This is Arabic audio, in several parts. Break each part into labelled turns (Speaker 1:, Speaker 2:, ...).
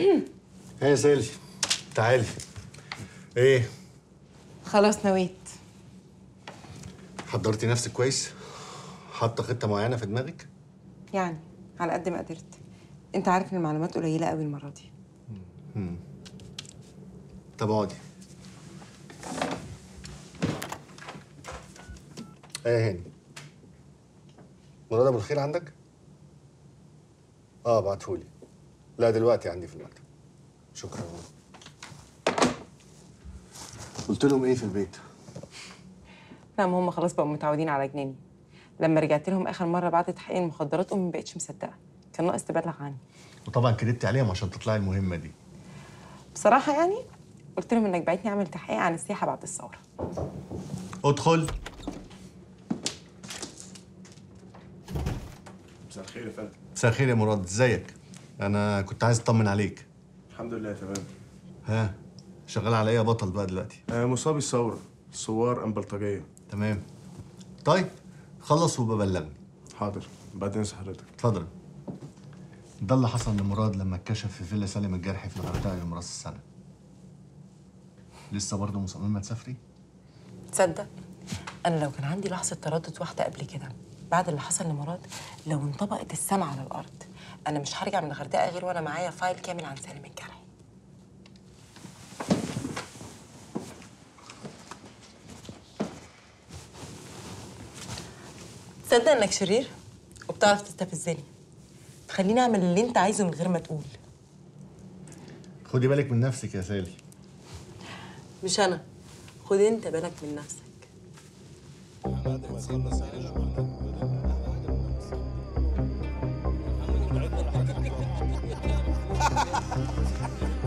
Speaker 1: إيه يا سالي تعالي. إيه؟
Speaker 2: خلاص نويت.
Speaker 1: حضرتي نفسك كويس؟ حاطة خطة معينة في دماغك؟
Speaker 2: يعني على قد ما قدرت. انت عارف ان المعلومات قليلة قوي المرة دي.
Speaker 1: طب اقعدي. إيه يا هاني؟ مراد ابو الخير عندك؟ آه ابعتهولي. لا دلوقتي عندي في المكتب شكرا. قلت لهم إيه في البيت؟
Speaker 2: لا ما هم خلاص بقوا متعودين على جناني لما رجعت لهم آخر مرة بعد تحقيق المخدرات أمي ما بقتش مصدقة. كان ناقص تبلغ عني.
Speaker 1: وطبعا كدبت عليهم عشان تطلعي المهمة دي.
Speaker 2: بصراحة يعني قلت لهم إنك بعتني أعمل تحقيق عن السياحة بعد الثورة.
Speaker 1: ادخل.
Speaker 3: مساء الخير يا فندم.
Speaker 1: مساء الخير يا مراد. إزيك؟ أنا كنت عايز أطمن عليك.
Speaker 3: الحمد لله تمام.
Speaker 1: ها؟ شغال على إيه يا بطل بقى دلوقتي؟
Speaker 3: آه مصابي الثورة صوار أم بلطجية
Speaker 1: تمام. طيب خلص وببلغني.
Speaker 3: حاضر. بعد إذن حضرتك.
Speaker 1: اتفضل. ده اللي حصل لمراد لما اتكشف في فيلا سالم الجرحي في الغردقة يوم راس السنة. لسه برضه مصممه تسافري
Speaker 2: تصدق أنا لو كان عندي لحظة تردد واحدة قبل كده بعد اللي حصل لمراد لو انطبقت السما على الأرض أنا مش هرجع من الغردقه غير وأنا معايا فايل كامل عن سالم الجرحي تصدق إنك شرير وبتعرف تستفزني. تخليني أعمل اللي أنت عايزه من غير ما تقول.
Speaker 1: خدي بالك من نفسك يا سالي.
Speaker 2: مش أنا. خد أنت بالك من نفسك. ورايا やった!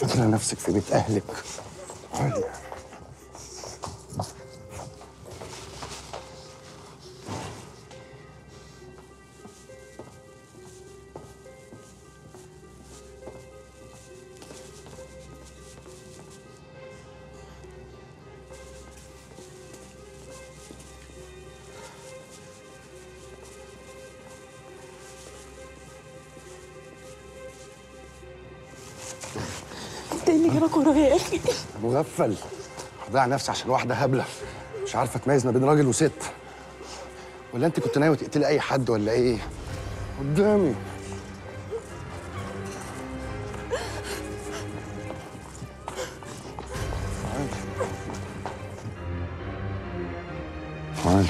Speaker 4: فاكره نفسك في بيت أهلك. تعالي
Speaker 2: جراك ورايا يا أخي
Speaker 4: مغفل هضيع نفسي عشان واحدة هبلة. مش عارفة تميز ما بين راجل وست. ولا أنت كنت ناوي تقتلي أي حد ولا إيه؟ قدامي. تعالي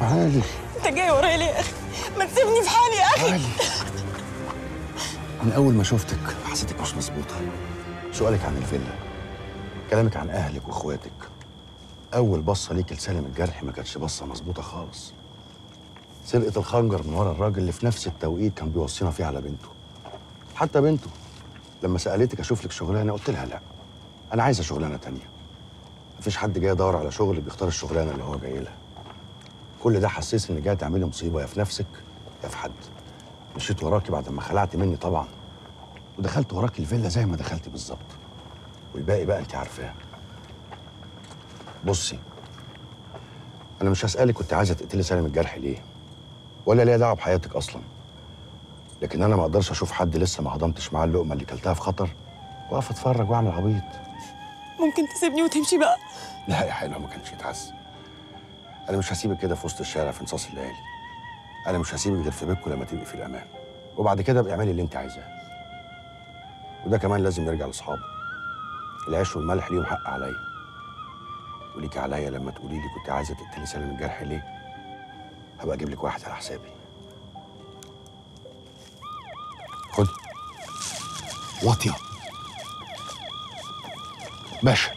Speaker 4: تعالي
Speaker 2: أنت جاي ورايا ليه يا أخي؟ ما تسيبني في حالي يا أخي.
Speaker 4: تعالي من أول ما شفتك حسيتك مش مظبوطة. سؤالك عن الفيلا. كلامك عن أهلك وإخواتك. أول بصة ليك لسالم الجرح ما كانتش بصة مظبوطة خالص. سرقة الخنجر من ورا الراجل اللي في نفس التوقيت كان بيوصينا فيه على بنته. حتى بنته. لما سألتك أشوف لك شغلانة قلت لها لا. أنا عايزة شغلانة تانية. مفيش حد جاي يدور على شغل بيختار الشغلانة اللي هو جاي لها كل ده حسسني إن جاي تعملي مصيبة يا في نفسك يا في حد. مشيت وراكي بعد ما خلعت مني طبعا. ودخلت وراكي الفيلا زي ما دخلتي بالظبط. والباقي بقى انت عارفاه. بصي أنا مش هسألك كنت عايزة تقتلي سالم الجرح ليه ولا ليا دعوة بحياتك أصلا. لكن أنا ما أقدرش أشوف حد لسه ما هضمتش معاه اللقمة اللي كلتها في خطر وأقف أتفرج وأعمل عبيط.
Speaker 2: ممكن تسيبني وتمشي بقى؟
Speaker 4: لا يا حلوة ما كانش يتعز أنا مش هسيبك كده في وسط الشارع في نصاص الليالي. أنا مش هسيبك غير في بيتكم لما تبقي في الأمان. وبعد كده ابقي اعملي اللي أنت عايزاه. وده كمان لازم يرجع لاصحابه. العيش والملح ليهم حق عليا. وليكي عليا لما تقولي لي كنت عايزة تقتلي سالم الجرح ليه؟ هبقى أجيب لك واحد على حسابي. خدي واطيه باشا.